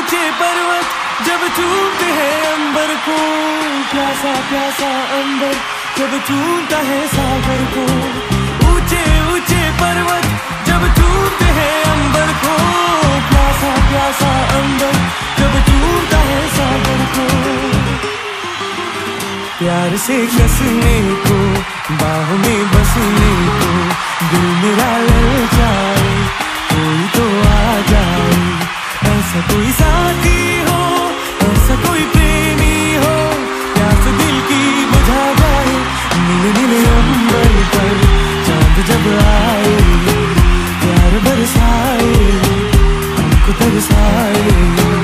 ऊँचे पर्वत जब चूमते हैं अंबर को। प्यासा प्यासा अंबर जब चूमता है सागर को। ऊँचे ऊँचे पर्वत जब चूमते हैं अंबर को। प्यासा प्यासा अंबर जब चूमता है सागर को। प्यार से कसने को, बाह में बसने को, दिल मेरा लल जाए कोई तो आ जाए, ऐसा कोई सा It was hiding?